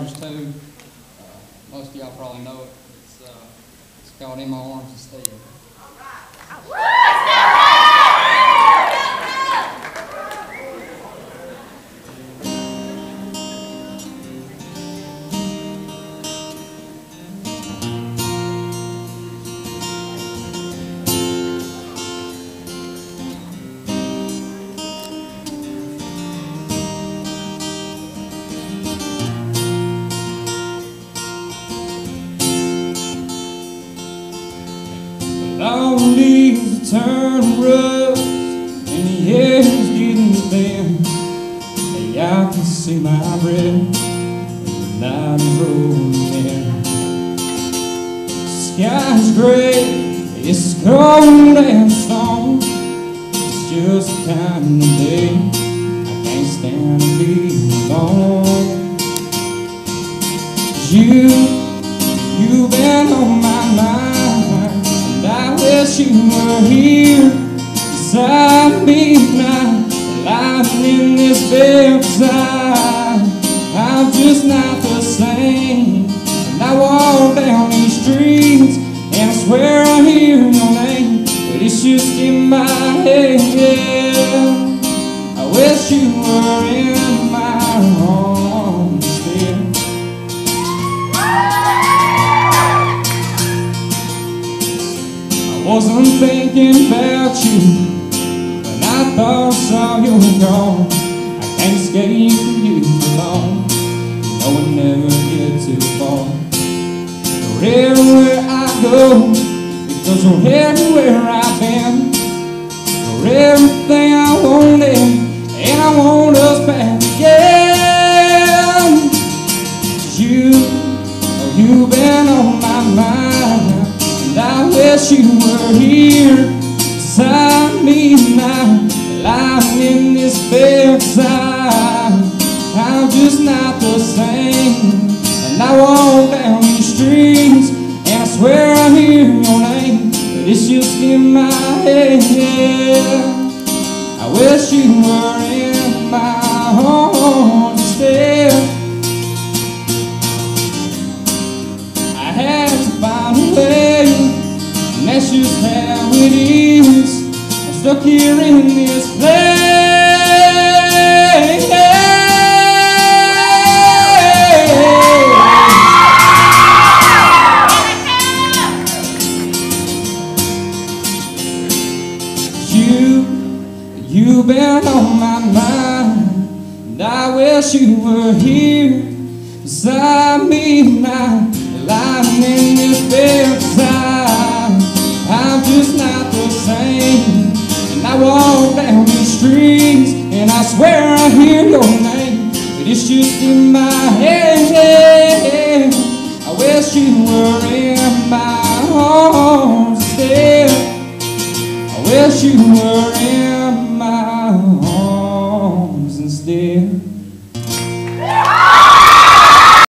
Rogers too. Uh, most of y'all probably know it. It's, uh, it's called In My Arms Instead. Leaves turn rust and the air's getting thin. I can see my breath when the night is rolling in. Sky's gray, it's cold and storm. It's just the kind of day I can't stand to be alone. You, you've been on my mind, and wish you were here beside me now, lying in this bed beside. I'm just not the same, and I walk down these streets, and I swear I hear your name, but it's just in my head. I wish you were in wasn't thinking about you when I thought I saw you gone. I can't escape you alone. No one never get too far. Everywhere I go because you're everywhere I've been. You were here. Beside me now, lying in this bedside. I'm just not the same, and I walk down these streets, and I swear I hear your name, but it's just in my head. I wish you were in my stuck here in this place. You, you've been on my mind, and I wish you were here beside me now, lying in this bedside. Swear I hear your name, but it's just in my head. I wish you were